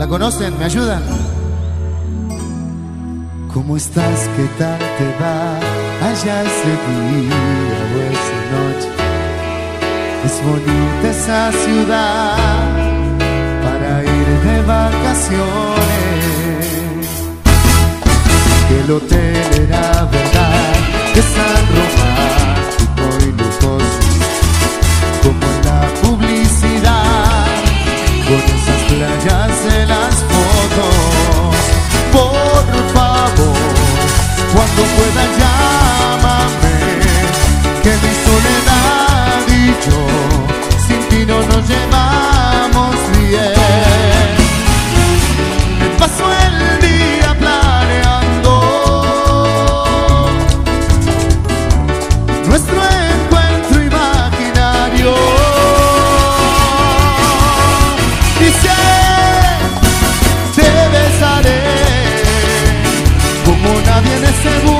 ¿La conocen? ¿Me ayudan? ¿Cómo estás? ¿Qué tal te va? Allá ese día o esa noche. Es bonita esa ciudad para ir de vacaciones. nadie en ese mundo.